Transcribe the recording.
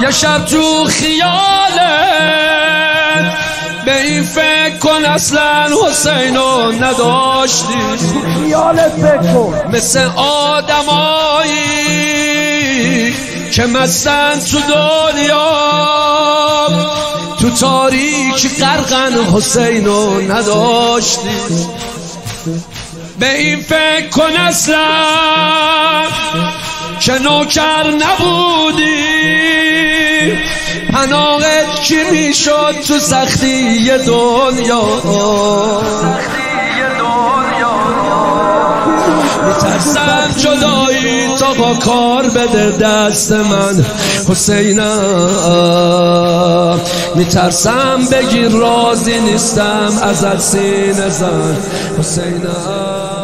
یه شب تو خیالت به این فکر کن اصلا حسینو نداشتی. خیالت فکر مثل آدمایی که مستن تو دنیا تو تاریک غرقن حسینو نداشتی. به این فکر کن اصلا که نوکر نبودی؟ پناهت کی می‌شد تو سختی دنیا؟ میترسم جدایی تا با کار بده دست من حسینم میترسم بگیر راضی نیستم ازت سینه زن حسینم